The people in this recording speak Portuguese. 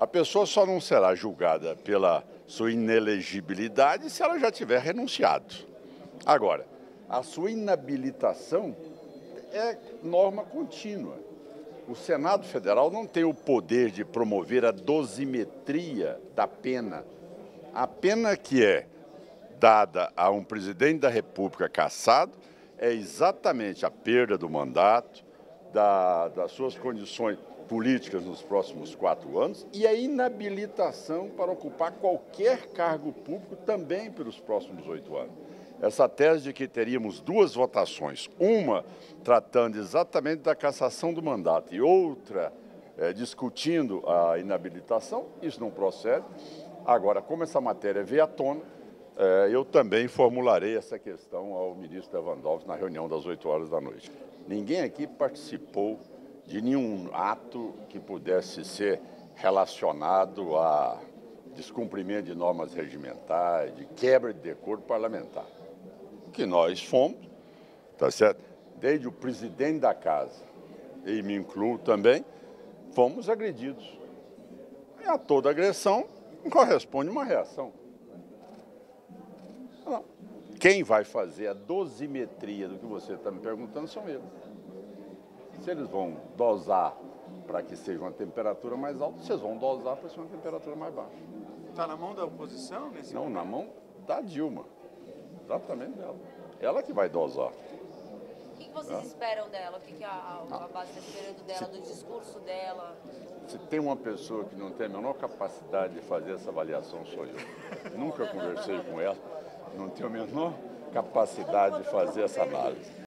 A pessoa só não será julgada pela sua inelegibilidade se ela já tiver renunciado. Agora, a sua inabilitação é norma contínua. O Senado Federal não tem o poder de promover a dosimetria da pena. A pena que é dada a um presidente da República caçado é exatamente a perda do mandato, da, das suas condições políticas nos próximos quatro anos e a inabilitação para ocupar qualquer cargo público também pelos próximos oito anos. Essa tese de que teríamos duas votações, uma tratando exatamente da cassação do mandato e outra é, discutindo a inabilitação, isso não procede. Agora, como essa matéria veio à tona, eu também formularei essa questão ao ministro Lewandowski na reunião das 8 horas da noite. Ninguém aqui participou de nenhum ato que pudesse ser relacionado a descumprimento de normas regimentais, de quebra de decoro parlamentar. Que nós fomos, tá certo? Desde o presidente da casa, e me incluo também, fomos agredidos. E a toda agressão corresponde uma reação. Não. Quem vai fazer a dosimetria do que você está me perguntando são eles. Se eles vão dosar para que seja uma temperatura mais alta, vocês vão dosar para ser uma temperatura mais baixa. Está na mão da oposição nesse Não, momento? na mão da Dilma. Exatamente dela. Ela que vai dosar. O que vocês esperam dela? O que, que a, a, a base está esperando dela, do discurso dela? Se tem uma pessoa que não tem a menor capacidade de fazer essa avaliação, sou eu. Nunca conversei com ela, não tenho a menor capacidade de fazer essa análise.